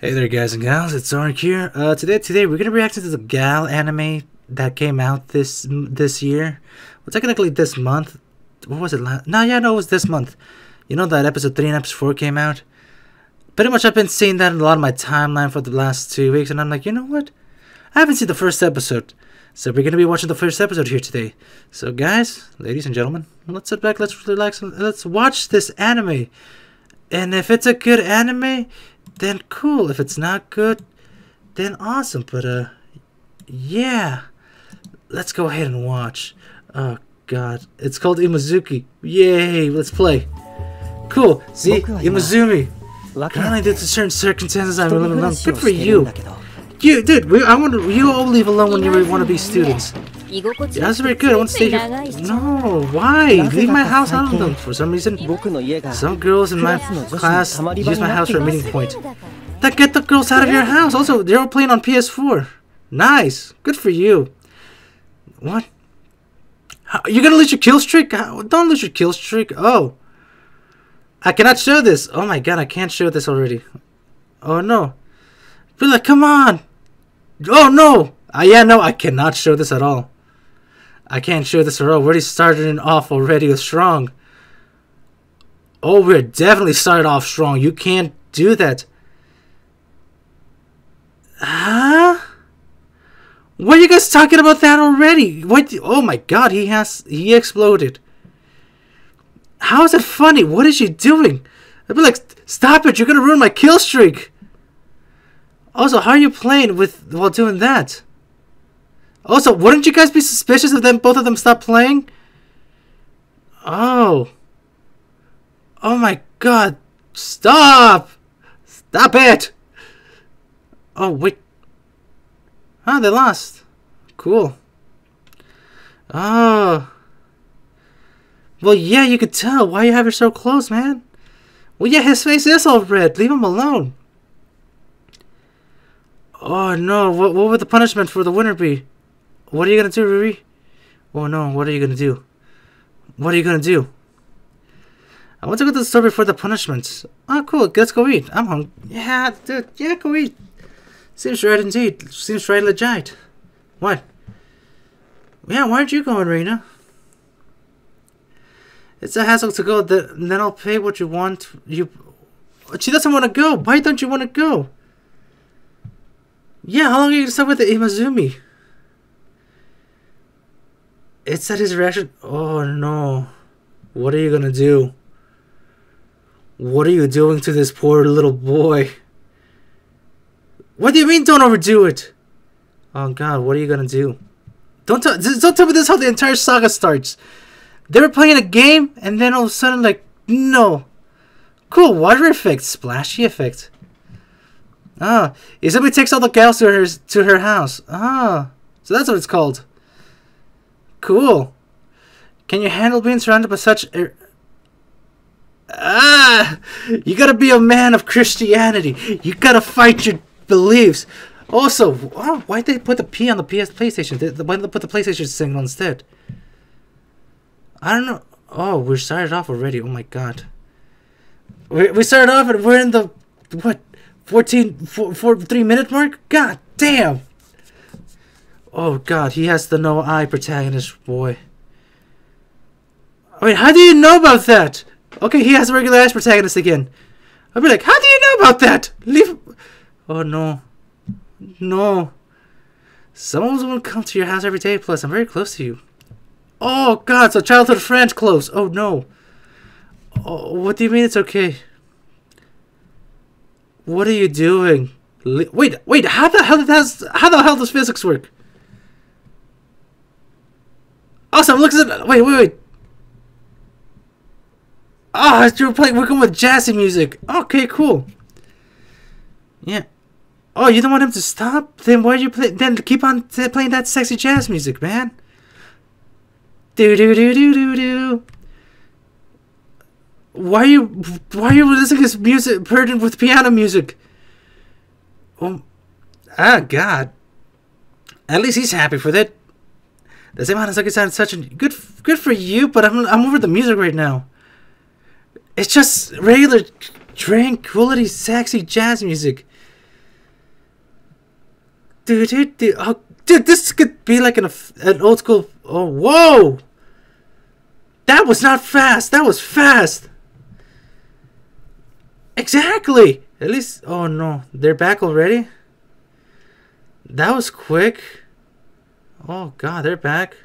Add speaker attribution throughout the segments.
Speaker 1: Hey there, guys and gals. It's Ark here. Uh, today, today we're gonna react to the Gal anime that came out this this year. Well, technically this month. What was it? Last? No, yeah, no, it was this month. You know that episode three and episode four came out. Pretty much, I've been seeing that in a lot of my timeline for the last two weeks, and I'm like, you know what? I haven't seen the first episode, so we're gonna be watching the first episode here today. So, guys, ladies and gentlemen, let's sit back, let's relax, and let's watch this anime. And if it's a good anime, then cool. If it's not good, then awesome. But uh, yeah, let's go ahead and watch. Oh God, it's called Imazuki. Yay! Let's play. Cool. See, Imazumi. Currently, due to certain circumstances, I'm living alone. Good for you. You, dude. We, I want to, you all leave alone when you want to be students. Yeah, that's very good. I want to stay here. No, why? Leave my house out of them. For some reason, some girls in my class use my house for a meeting point. That get the girls out of your house. Also, they're all playing on PS4. Nice. Good for you. What? How, you gonna lose your kill streak? How, don't lose your kill streak. Oh. I cannot show this. Oh my god, I can't show this already. Oh no. Really, come on. Oh no. Uh, yeah, no, I cannot show this at all. I can't show this at all. We're already starting off already with strong. Oh, we're definitely started off strong. You can't do that. Huh? What are you guys talking about that already? What? Oh my god, he has... He exploded. How is it funny? What is she doing? I'd be like, stop it, you're gonna ruin my kill streak. Also, how are you playing with while doing that? Also, wouldn't you guys be suspicious if them both of them stop playing? Oh. Oh my god. Stop! Stop it! Oh, wait. Oh, they lost. Cool. Oh. Well, yeah, you could tell. Why you have her so close, man? Well, yeah, his face is all red. Leave him alone. Oh, no. What, what would the punishment for the winner be? What are you gonna do, Riri? Oh no, what are you gonna do? What are you gonna do? I want to go to the store before the punishments. Oh, cool. Let's go eat. I'm hungry. Yeah, dude. Yeah, go eat. Seems right indeed. Seems right legit. What? Yeah, why aren't you going, Reina? It's a hassle to go. Then I'll pay what you want. You. She doesn't want to go. Why don't you want to go? Yeah, how long are you to stay with the Imazumi? It's at his reaction. Oh no. What are you gonna do? What are you doing to this poor little boy? What do you mean don't overdo it? Oh god, what are you gonna do? Don't tell don't tell me this how the entire saga starts. They were playing a game and then all of a sudden like no. Cool water effect, splashy effect. Ah, somebody takes all the gals to her to her house. Ah, so that's what it's called. Cool. Can you handle being surrounded by such... Er ah! You gotta be a man of Christianity. You gotta fight your beliefs. Also, oh, why'd they put the P on the PS PlayStation? Why did they put the PlayStation signal instead? I don't know. Oh, we started off already. Oh my god. We, we started off and we're in the, what, 14, 4, 4, 3 minute mark? God damn. Oh god, he has the no eye protagonist boy. Wait, how do you know about that? Okay, he has a regular ass protagonist again. I'll be like, how do you know about that? Leave. Oh no. No. Someone's gonna come to your house every day, plus I'm very close to you. Oh god, so childhood friend close. Oh no. Oh, what do you mean it's okay? What are you doing? wait, wait, how the hell does how the hell does physics work? Awesome, look at Wait, wait, wait. Ah, oh, you're playing. We're going with jazzy music. Okay, cool. Yeah. Oh, you don't want him to stop? Then why are you play? Then keep on playing that sexy jazz music, man. Do do do do do do. Why are you? Why are you listening to this music burdened with piano music? Oh, ah, God. At least he's happy with it. The same like sounded such a good good for you, but I'm I'm over the music right now. It's just regular tranquility, sexy jazz music. dude, dude, dude, oh, dude, this could be like an an old school. Oh, whoa! That was not fast. That was fast. Exactly. At least, oh no, they're back already. That was quick. Oh god, they're back.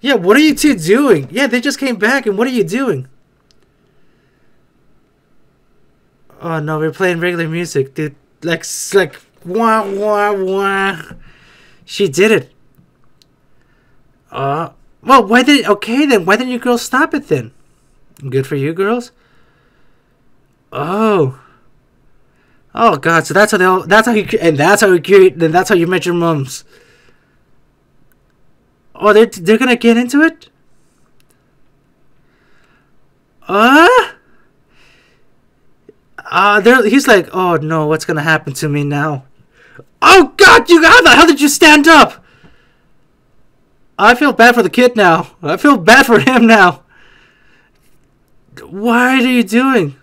Speaker 1: Yeah, what are you two doing? Yeah, they just came back, and what are you doing? Oh no, we're playing regular music, dude. Like, like, wah wah wah. She did it. Uh, well, why did? Okay then, why didn't you girls stop it then? Good for you, girls. Oh. Oh God! So that's how they all. That's how you. And that's how you. Then that's how you met your mums. Oh, they're they're gonna get into it. Uh. Uh, there. He's like, oh no, what's gonna happen to me now? Oh God! You how the hell did you stand up? I feel bad for the kid now. I feel bad for him now. Why are you doing?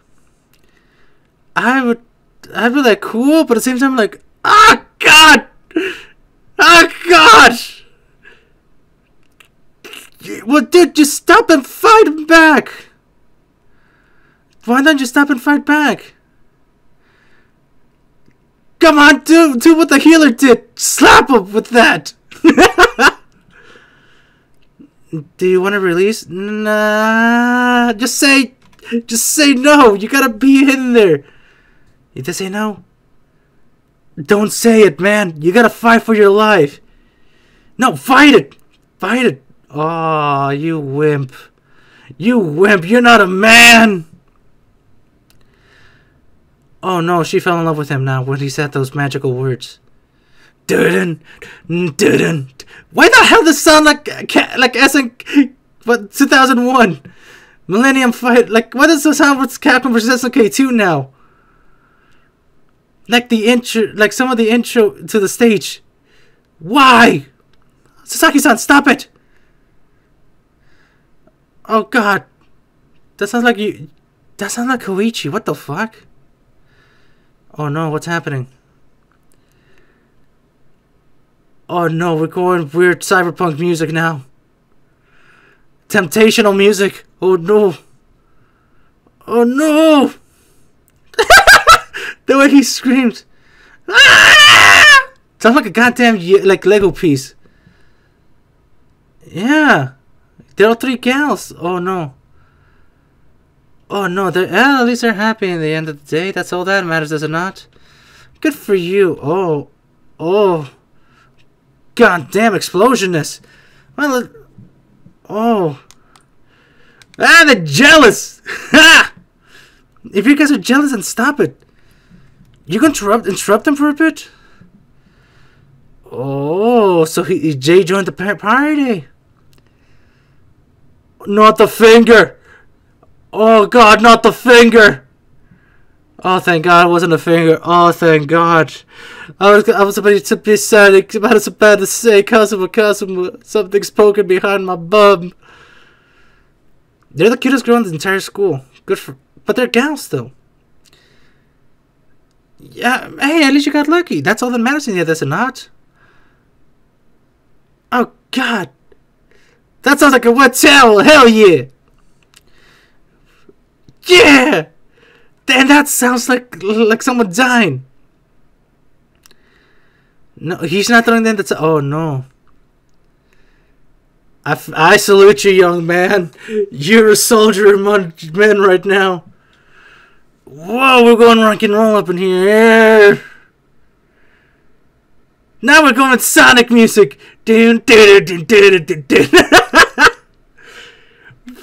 Speaker 1: I would, I'd be like cool, but at the same time, I'm like, ah, oh, God, ah, oh, gosh. Well, dude, just stop and fight back. Why don't you stop and fight back? Come on, do do what the healer did. Slap him with that. do you want to release? Nah. Just say, just say no. You gotta be in there. You just say no? Don't say it, man. You gotta fight for your life. No, fight it. Fight it. Oh, you wimp. You wimp. You're not a man. Oh no, she fell in love with him now when he said those magical words. Dudden, dudden. Why the hell does it sound like like SNK? What 2001? Millennium Fight. Like, why does it sound with Capcom versus SNK 2 now? like the intro, like some of the intro to the stage. Why? Sasaki-san, stop it! Oh god. That sounds like you... That sounds like Koichi. What the fuck? Oh no, what's happening? Oh no, we're going weird cyberpunk music now. Temptational music. Oh no. Oh no! The way he screams. Ah! Sounds like a goddamn like Lego piece. Yeah. There are three gals. Oh no. Oh no, they're well, at least they're happy in the end of the day. That's all that matters, does it not? Good for you. Oh. Oh. Goddamn explosionness. Well, oh. Ah, they're jealous! Ha! If you guys are jealous, then stop it. You can interrupt interrupt him for a bit. Oh, so he Jay joined the party. Not the finger. Oh God, not the finger. Oh, thank God, it wasn't a finger. Oh, thank God. I was I was about to be sad. I was about to say, Kazuma, Kazuma, something's poking behind my bum. They're the cutest girl in the entire school. Good for, but they're gals though. Yeah, hey, at least you got lucky. That's all that matters in the this or not. Oh, God. That sounds like a wet towel. Hell yeah. Yeah. And that sounds like like someone dying. No, he's not throwing them. That's oh no. I, I salute you, young man. You're a soldier among men right now. Whoa, we're going rock and roll up in here. Now we're going Sonic music.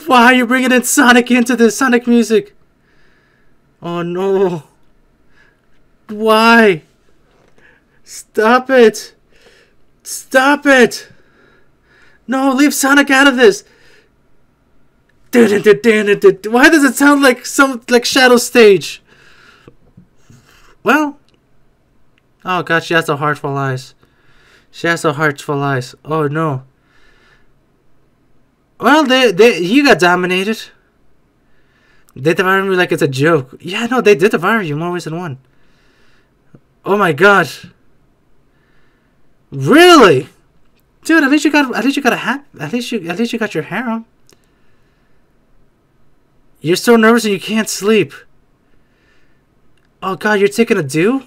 Speaker 1: Why are you bringing in Sonic into this Sonic music? Oh no. Why? Stop it. Stop it. No, leave Sonic out of this. Why does it sound like some like Shadow Stage? Well, oh god, she has the heartful eyes. She has the heartful eyes. Oh no. Well, they they you got dominated. They devour me like it's a joke. Yeah, no, they did devour you more ways than one. Oh my god. Really? Dude, at least you got at least you got a hat at least you at least you got your harem. You're so nervous and you can't sleep. Oh god, you're taking a do?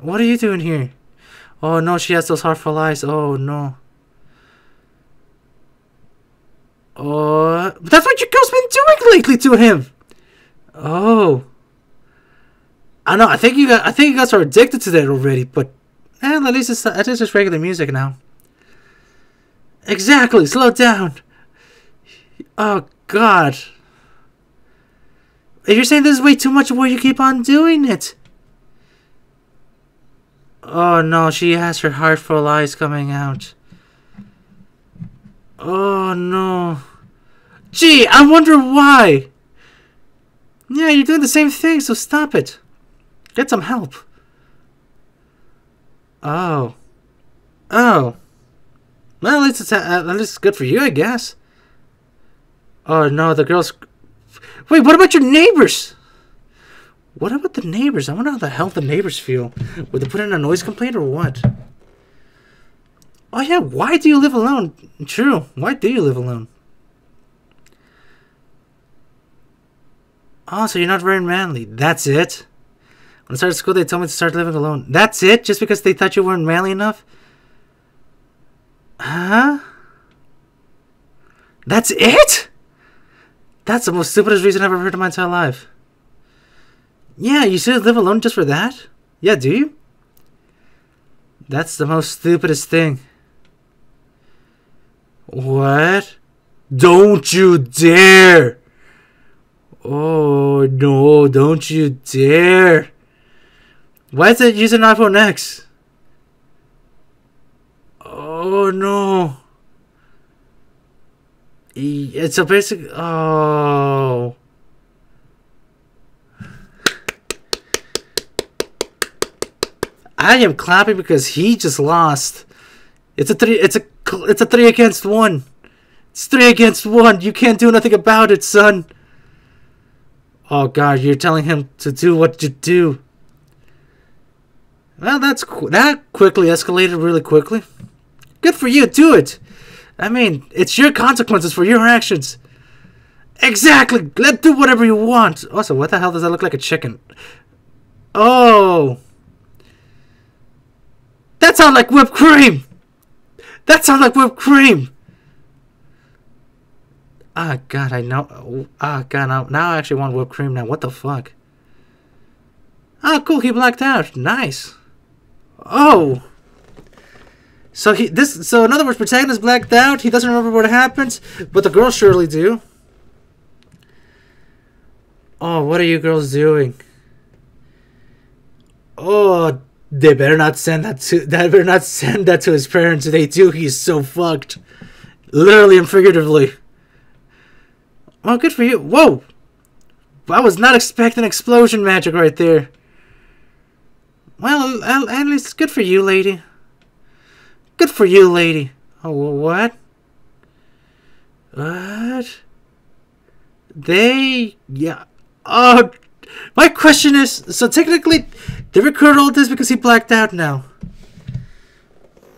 Speaker 1: What are you doing here? Oh no, she has those heartful eyes. Oh no. Oh, that's what your girl's been doing lately to him. Oh. I know. I think you got. I think you guys are addicted to that already. But, eh, at least it's at least it's regular music now. Exactly. Slow down. Oh God. If you're saying this is way too much, why you keep on doing it? Oh no, she has her heartful eyes coming out. Oh no. Gee, I wonder why. Yeah, you're doing the same thing, so stop it. Get some help. Oh. Oh. Well, at least it's, uh, at least it's good for you, I guess. Oh no, the girls. Wait, what about your neighbors? What about the neighbors? I wonder how the hell the neighbors feel. Would they put in a noise complaint or what? Oh yeah, why do you live alone? True, why do you live alone? Oh, so you're not very manly. That's it? When I started school, they told me to start living alone. That's it? Just because they thought you weren't manly enough? Huh? That's it? That's the most stupidest reason I've ever heard in my entire life. Yeah, you should live alone just for that? Yeah, do you? That's the most stupidest thing. What? Don't you dare! Oh no, don't you dare! Why is it using iPhone X? Oh no. It's a basic. Oh. I am clapping because he just lost. It's a three. It's a. It's a three against one. It's three against one. You can't do nothing about it, son. Oh God, you're telling him to do what you do. Well, that's that quickly escalated really quickly. Good for you. Do it. I mean, it's your consequences for your actions. Exactly. Let do whatever you want. Also, what the hell does that look like a chicken? Oh. That sounds like whipped cream. That sounds like whipped cream. Ah, oh, God, I know. Ah, oh, God, now, now I actually want whipped cream now. What the fuck? Ah, oh, cool. He blacked out. Nice. Oh. So he this so in other words, protagonist blacked out. He doesn't remember what happened, but the girls surely do. Oh, what are you girls doing? Oh, they better not send that to that better not send that to his parents. They do, he's so fucked. Literally and figuratively. Well, good for you. Whoa! I was not expecting explosion magic right there. Well, at least good for you, lady. Good for you, lady. Oh, what? What? They, yeah. Oh, my question is, so technically, they record all this because he blacked out now.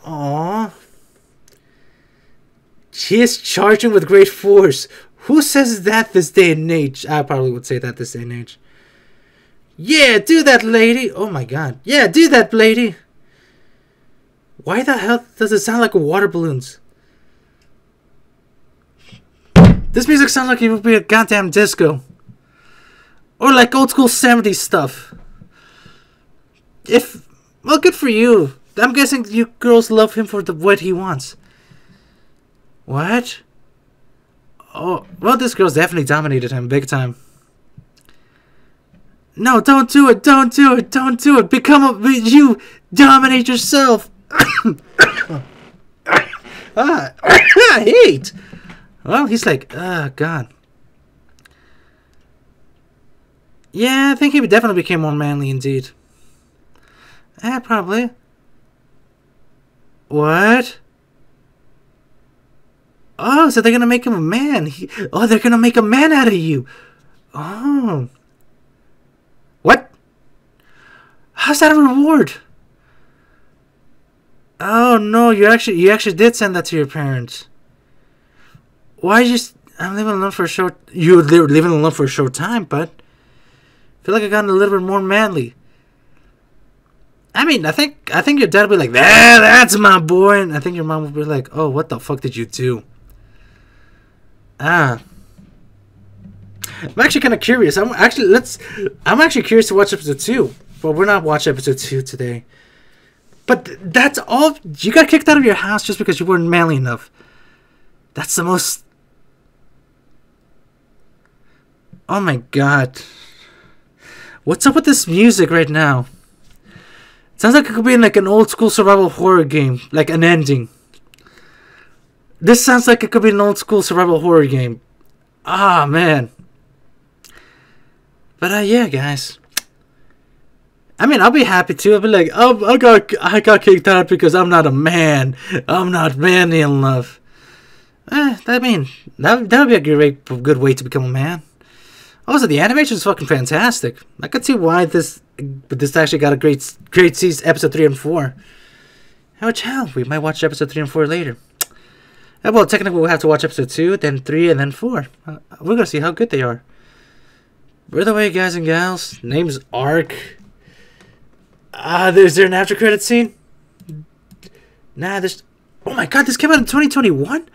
Speaker 1: Aww. She is charging with great force. Who says that this day and age? I probably would say that this day and age. Yeah, do that, lady. Oh my god. Yeah, do that, lady. Why the hell does it sound like water balloons? This music sounds like it would be a goddamn disco. Or like old school 70s stuff. If. Well, good for you. I'm guessing you girls love him for the what he wants. What? Oh, well, this girl's definitely dominated him big time. No, don't do it. Don't do it. Don't do it. Become a. You dominate yourself. ah, I hate. Well, he's like, ah, oh, God. Yeah, I think he definitely became more manly indeed. Yeah, probably. What? Oh, so they're gonna make him a man. He, oh, they're gonna make a man out of you. Oh. What? How's that a reward? Oh no, you actually you actually did send that to your parents. Why just I'm living alone for a short You're living alone for a short time, but feel like I've gotten a little bit more manly. I mean, I think I think your dad would be like, "There, that's my boy," and I think your mom would be like, "Oh, what the fuck did you do?" Ah, I'm actually kind of curious. I'm actually let's. I'm actually curious to watch episode two, but we're not watching episode two today. But th- that's all. You got kicked out of your house just because you weren't manly enough. That's the most. Oh my god. What's up with this music right now? Sounds like it could be in like an old school survival horror game, like an ending. This sounds like it could be an old school survival horror game. Ah man. But uh, yeah, guys. I mean, I'll be happy too. I'll be like, oh, I got, I got kicked out because I'm not a man. I'm not manly enough. Eh, I mean, that that would be a great, good way to become a man. Also, the animation is fucking fantastic. I could see why this, but this actually got a great, great season, episode three and four. Which hell, we might watch episode three and four later. Uh, well, technically, we'll have to watch episode two, then three, and then four. Uh, we're gonna see how good they are. By the way, guys and gals, name's Ark. Ah, uh, is there an after credit scene? Nah, this. Oh my god, this came out in 2021?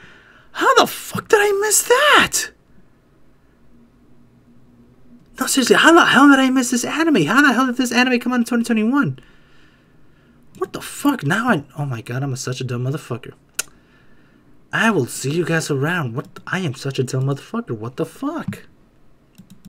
Speaker 1: How the fuck did I miss that? No, seriously, how the hell did I miss this anime? How the hell did this anime come out in 2021? What the fuck? Now I. Oh my god, I'm a, such a dumb motherfucker. I will see you guys around. What? I am such a dumb motherfucker. What the fuck?